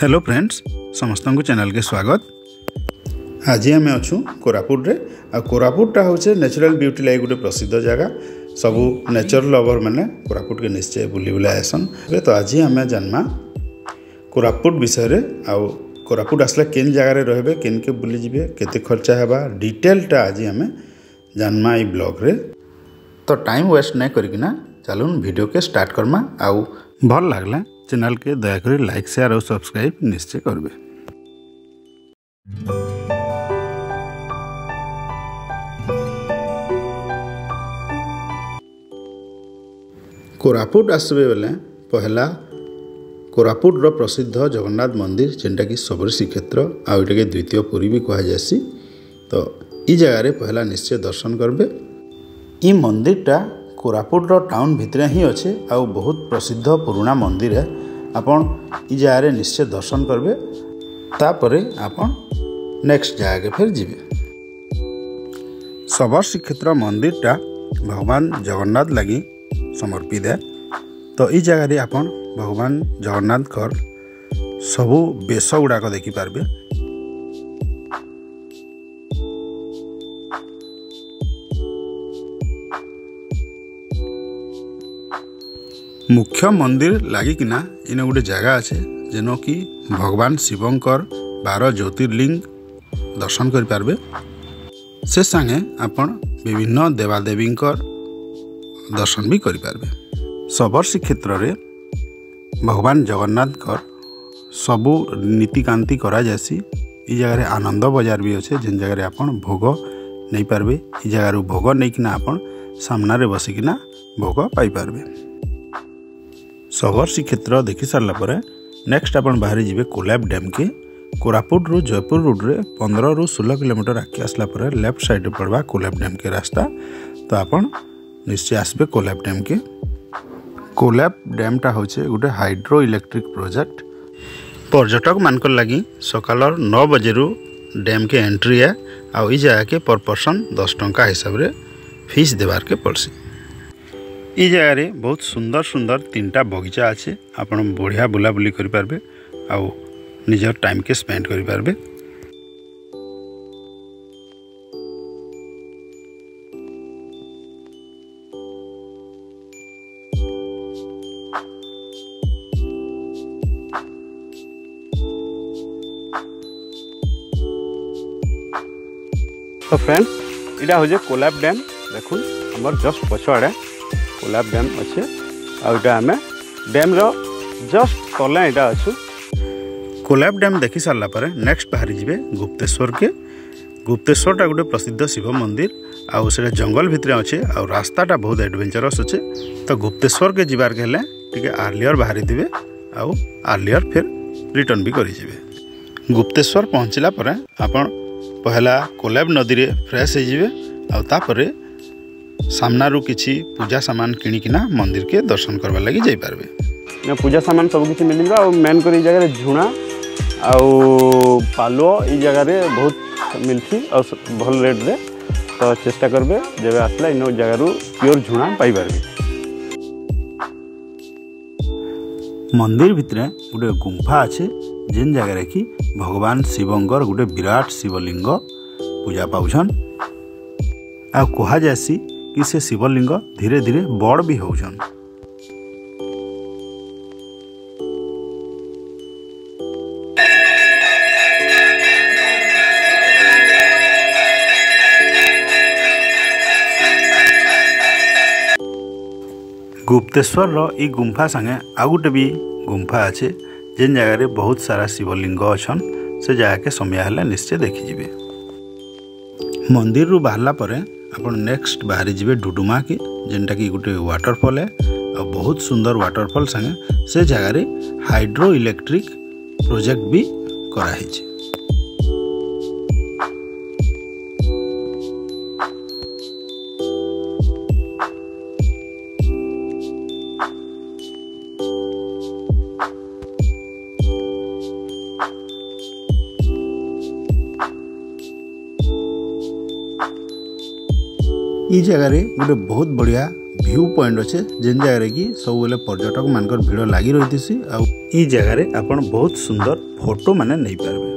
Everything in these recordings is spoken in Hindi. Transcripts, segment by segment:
ହ୍ୟାଲୋ ଫ୍ରେଣ୍ଡସ୍ ସମସ୍ତଙ୍କୁ ଚ୍ୟାନେଲ୍କେ ସ୍ୱାଗତ ଆଜି ଆମେ ଅଛୁ କୋରାପୁଟରେ ଆଉ କୋରାପୁଟଟା ହେଉଛେ ନ୍ୟାଚୁରାଲ୍ ବିୟୁଟି ଲାଗି ଗୋଟେ ପ୍ରସିଦ୍ଧ ଜାଗା ସବୁ ନେଚର୍ ଲଭର୍ମାନେ କୋରାପୁଟକେ ନିଶ୍ଚୟ ବୁଲି ବୁଲା ଆଏସନ୍ ଏବେ ତ ଆଜି ଆମେ ଜାନ୍ମା କୋରାପୁଟ ବିଷୟରେ ଆଉ କୋରାପୁଟ ଆସିଲେ କେନ୍ ଜାଗାରେ ରହିବେ କେନ୍କେ ବୁଲିଯିବେ କେତେ ଖର୍ଚ୍ଚା ହେବା ଡିଟେଲ୍ଟା ଆଜି ଆମେ ଜାନ୍ମା ଏଇ ବ୍ଲଗ୍ରେ ତ ଟାଇମ୍ ୱେଷ୍ଟ ନାଇଁ କରିକିନା ଚାଲୁନ୍ ଭିଡ଼ିଓକେ ଷ୍ଟାର୍ଟ କର୍ମା ଆଉ ଭଲ୍ ଲାଗ୍ଲା চ্যানেলকে দয়া করে লাইক শেয়ার ও সাবস্ক্রাইব নিশ্চয় করবে କୋରାପୁଟ ଆସିବେ ବେଲେ ପହେଲା କୋରାପୁଟର ପ୍ରସିଦ୍ଧ ଜଗନ୍ନାଥ ମନ୍ଦିର ଯେନ୍ଟାକି ଶବରୀ ଶ୍ରୀକ୍ଷେତ୍ର ଆଉ ଏଇଟାକେ ଦ୍ୱିତୀୟ ପୁରୀ ବି କୁହାଯାଏସି ତ ଇ ଜାଗାରେ ପହେଲା ନିଶ୍ଚୟ ଦର୍ଶନ କରବେ ଇ ମନ୍ଦିରଟା କୋରାପୁଟର ଟାଉନ୍ ଭିତରେ ହିଁ ଅଛେ ଆଉ ବହୁତ ପ୍ରସିଦ୍ଧ ପୁରୁଣା ମନ୍ଦିର ହେ ଆପଣ ଇ ଜାଗାରେ ନିଶ୍ଚୟ ଦର୍ଶନ କରିବେ ତାପରେ ଆପଣ ନେକ୍ସଟ ଜାଗାକେ ଫେର ଯିବେ ସବର ଶ୍ରୀକ୍ଷେତ୍ର ମନ୍ଦିରଟା ଭଗବାନ ଜଗନ୍ନାଥ ଲାଗି ସମର୍ପିତ ହେ ତ ଇ ଜାଗାରେ ଆପଣ ଭଗବାନ ଜଗନ୍ନାଥଙ୍କର ସବୁ ବେଶ ଗୁଡ଼ାକ ଦେଖିପାରିବେ ମୁଖ୍ୟ ମନ୍ଦିର ଲାଗିକିନା ଇନେ ଗୋଟେ ଜାଗା ଅଛେ ଯେନକି ଭଗବାନ ଶିବଙ୍କର ବାର ଜ୍ୟୋତିର୍ଲିଙ୍ଗ ଦର୍ଶନ କରିପାରିବେ ସେ ସାଙ୍ଗେ ଆପଣ ବିଭିନ୍ନ ଦେବାଦେବୀଙ୍କର ଦର୍ଶନ ବି କରିପାରିବେ ଶବର ଶ୍ରୀକ୍ଷେତ୍ରରେ ଭଗବାନ ଜଗନ୍ନାଥଙ୍କର ସବୁ ନୀତିକାନ୍ତି କରାଯାଏସି ଇ ଜାଗାରେ ଆନନ୍ଦ ବଜାର ବି ଅଛେ ଯେନ୍ ଜାଗାରେ ଆପଣ ଭୋଗ ନେଇପାରିବେ ଇ ଜାଗାରୁ ଭୋଗ ନେଇକିନା ଆପଣ ସାମ୍ନାରେ ବସିକିନା ଭୋଗ ପାଇପାରିବେ সগর শি ক্ষেত্র দেখি সাল পরে নেক্সট আপন বাহির জবে কোলাপ डैम কে কোরাপুর রো জয়পুর রোড রে 15 রু 16 কিমি আসলা পরে লেফট সাইড পড়বা কোলাপ डैम কে রাস্তা তো আপন নিশ্চয় আসবে কোলাপ डैम কে কোলাপ ড্যামটা হচ্ছে গুটে হাইড্রো ইলেকট্রিক প্রজেক্ট পর্যটক মানক লাগি সকালর 9 বজেরু डैम কে এন্ট্রি আউই যা কে পারপশন 10 টঙ্কা হিসাব রে ফিস দেবার কে পড়সি এই জায়গায় বহুত সুন্দর সুন্দর তিনটা বগিচা আছে আপনার বড়িয়া বুলাবুলি করে পারবে আও নিজের টাইমকে স্পেন্ড করে পারবে তো ফ্রেন্ড এটা হচ্ছে কোলাপ ড্যাম দেখুন আমার জস্ট পছআড়ে କୋଲାବ ଡ୍ୟାମ୍ ଅଛେ ଆଉ ଏଇଟା ଆମେ ଡ୍ୟାମ୍ର ଜଷ୍ଟ ତଲେ ଏଇଟା ଅଛୁ କୋଲାବ ଡ୍ୟାମ୍ ଦେଖି ସାରିଲା ପରେ ନେକ୍ସଟ ବାହାରିଯିବେ ଗୁପ୍ତେଶ୍ୱରକେ ଗୁପ୍ତେଶ୍ୱରଟା ଗୋଟେ ପ୍ରସିଦ୍ଧ ଶିବ ମନ୍ଦିର ଆଉ ସେଇଟା ଜଙ୍ଗଲ ଭିତରେ ଅଛେ ଆଉ ରାସ୍ତାଟା ବହୁତ ଆଡ଼ଭେଞ୍ଚରସ୍ ଅଛେ ତ ଗୁପ୍ତେଶ୍ୱରକେ ଯିବାର୍କେ ହେଲେ ଟିକେ ଆର୍ଲିଅର୍ ବାହାରିଥିବେ ଆଉ ଆର୍ଲିଅର୍ ଫିର୍ ରିଟର୍ଣ୍ଣ ବି କରିଯିବେ ଗୁପ୍ତେଶ୍ୱର ପହଞ୍ଚିଲା ପରେ ଆପଣ ପହଲା କୋଲାବ ନଦୀରେ ଫ୍ରେଶ୍ ହେଇଯିବେ ଆଉ ତାପରେ सामना रु किसी पूजा सामान किणिकिना मंदिर के दर्शन करवा लगे जापर पूजा सामान सब किसी मिल जाए मेन कर झुणा आलुओ य जगह बहुत मिलती और भल रेट रे तो चेस्टा करेंगे जब आस इन प्योर झुणा पाइबार मंदिर भितर गोटे गुंफा अच्छे जेन जगार कि भगवान शिवंर गोटे विराट शिवलिंग पूजा पाछन आ कहा जासी कि से शिवलिंग धीरे धीरे बड़ भी हो गुप्तेश्वर री गुम्फा सागे आ गोटे भी गुम्फा अच्छे जेन जगार बहुत सारा शिवलिंग अच्छा से जगह के समय है निश्चय देखिजे मंदिर रु बाहर ଆପଣ ନେକ୍ସଟ ବାହାରିଯିବେ ଡୁଡୁମାକେ ଯେନ୍ଟାକି ଗୋଟେ ୱାଟରଫଲ୍ ହେ ଆଉ ବହୁତ ସୁନ୍ଦର ୱାଟରଫଲ୍ ସାଙ୍ଗେ ସେ ଜାଗାରେ ହାଇଡ୍ରୋ ଇଲେକ୍ଟ୍ରିକ୍ ପ୍ରୋଜେକ୍ଟ ବି କରାହେଇଛି ଇ ଜାଗାରେ ଗୋଟେ ବହୁତ ବଢ଼ିଆ ଭ୍ୟୁ ପଏଣ୍ଟ ଅଛେ ଯେନ୍ ଜାଗାରେ କି ସବୁବେଳେ ପର୍ଯ୍ୟଟକ ମାନଙ୍କର ଭିଡ଼ ଲାଗି ରହିଥିସି ଆଉ ଇ ଜାଗାରେ ଆପଣ ବହୁତ ସୁନ୍ଦର ଫଟୋ ମାନେ ନେଇପାରିବେ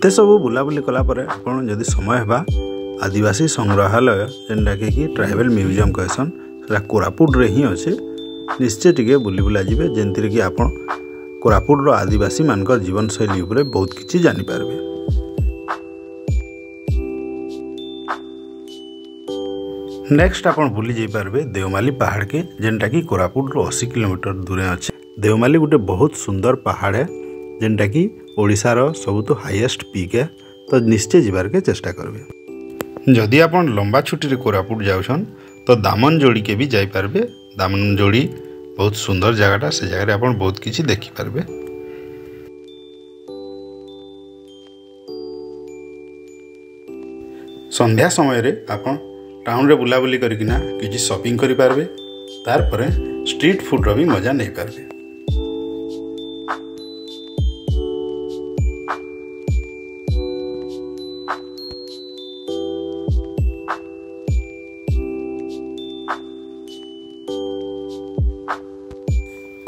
ଏତେ ସବୁ ବୁଲାବୁଲି କଲାପରେ ଆପଣ ଯଦି ସମୟ ହେବା ଆଦିବାସୀ ସଂଗ୍ରହାଳୟ ଯେନ୍ଟାକି କି ଟ୍ରାଇବାଲ୍ ମ୍ୟୁଜିୟମ୍ କହେସନ୍ ସେଟା କୋରାପୁଟରେ ହିଁ ଅଛେ ନିଶ୍ଚୟ ଟିକେ ବୁଲି ବୁଲା ଯିବେ ଯେନ୍ଥିରେ କି ଆପଣ କୋରାପୁଟର ଆଦିବାସୀମାନଙ୍କର ଜୀବନଶୈଳୀ ଉପରେ ବହୁତ କିଛି ଜାଣିପାରିବେ ନେକ୍ସଟ ଆପଣ ବୁଲି ଯାଇପାରିବେ ଦେଓମାଲି ପାହାଡ଼କେ ଯେନ୍ଟାକି କୋରାପୁଟରୁ ଅଶୀ କିଲୋମିଟର ଦୂରେ ଅଛେ ଦେଓମାଲି ଗୋଟେ ବହୁତ ସୁନ୍ଦର ପାହାଡ଼ ହେ ଯେନ୍ଟାକି ଓଡ଼ିଶାର ସବୁଠୁ ହାଇଏଷ୍ଟ ପିକ୍ ହେ ତ ନିଶ୍ଚୟ ଯିବାର୍କେ ଚେଷ୍ଟା କରିବେ ଯଦି ଆପଣ ଲମ୍ବା ଛୁଟିରେ କୋରାପୁଟ ଯାଉଛନ୍ ତ ଦାମନ ଯୋଡ଼ିକେ ବି ଯାଇପାରିବେ ଦାମନ ଯୋଡ଼ି ବହୁତ ସୁନ୍ଦର ଜାଗାଟା ସେ ଜାଗାରେ ଆପଣ ବହୁତ କିଛି ଦେଖିପାରିବେ ସନ୍ଧ୍ୟା ସମୟରେ ଆପଣ ଟାଉନ୍ରେ ବୁଲାବୁଲି କରିକିନା କିଛି ସପିଂ କରିପାରିବେ ତାପରେ ଷ୍ଟ୍ରିଟ୍ ଫୁଡ଼୍ର ବି ମଜା ନେଇପାରିବେ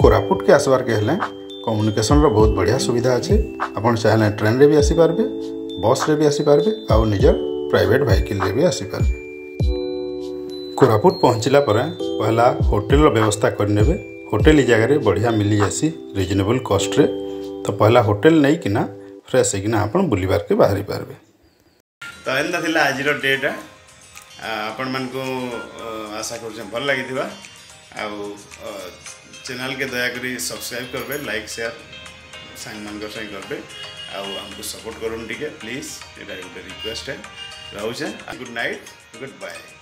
कोरापुट के आसवार के हेले कम्युनिकेशन रो बहुत बढ़िया सुविधा अच्छे अपन चाहले ट्रेन रे भी आसी पारबे बस रे भी आसी पारबे आ निजर प्राइवेट व्हीकल रे भी आसी पारबे कोरापुट पहुँचला पर पहला होटल रो व्यवस्था करनेबे होटल ई जगह रे बढ़िया मिली जासी रीजनेबल कॉस्ट रे तो पहला होटल नै किना फ्रेश हेकिना अपन बुलीबार के बाहरी पारबे तो एंदा थिला आज रो डेट आपण मन को आशा कर भल लगी आ चैनल के दया करी सब्सक्राइब करबे लाइक शेयर सांग मान सा करबे आउ हमको सपोर्ट करूँ टिके प्लीज ये गोटे रिक्वेस्ट है रोचे गुड नाइट गुड बाय